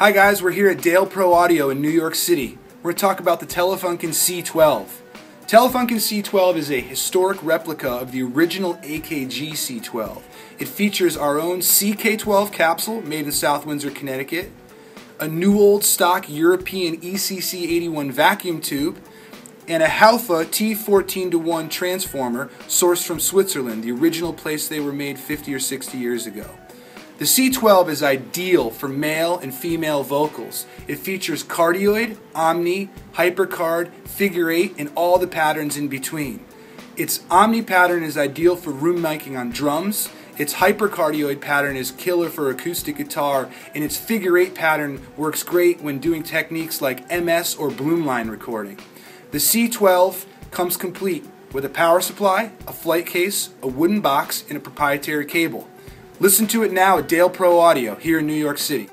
Hi guys, we're here at Dale Pro Audio in New York City. We're going to talk about the Telefunken C12. Telefunken C12 is a historic replica of the original AKG C12. It features our own CK12 capsule made in South Windsor, Connecticut, a new old stock European ECC81 vacuum tube, and a Haufe T14 to 1 transformer sourced from Switzerland, the original place they were made 50 or 60 years ago. The C12 is ideal for male and female vocals. It features cardioid, omni, hypercard, figure eight, and all the patterns in between. Its omni pattern is ideal for room miking on drums. Its hypercardioid pattern is killer for acoustic guitar, and its figure eight pattern works great when doing techniques like MS or Blumlein recording. The C12 comes complete with a power supply, a flight case, a wooden box, and a proprietary cable. Listen to it now at Dale Pro Audio here in New York City.